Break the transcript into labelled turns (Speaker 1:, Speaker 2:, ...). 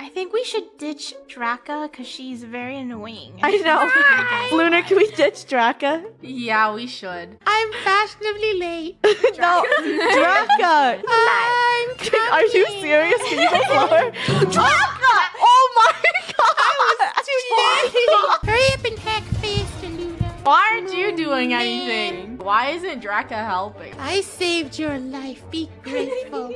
Speaker 1: I think we should ditch Draca because she's very annoying.
Speaker 2: I know. Luna, can we ditch Draca?
Speaker 3: Yeah, we should.
Speaker 4: I'm fashionably late.
Speaker 2: no, Draca.
Speaker 4: I'm
Speaker 2: Are you serious? Can you go slower? Draca! Oh my god!
Speaker 4: I was too late. Hurry up and hack faster, Luna.
Speaker 3: Why aren't you doing anything? Why isn't Draca helping?
Speaker 4: I saved your life. Be grateful.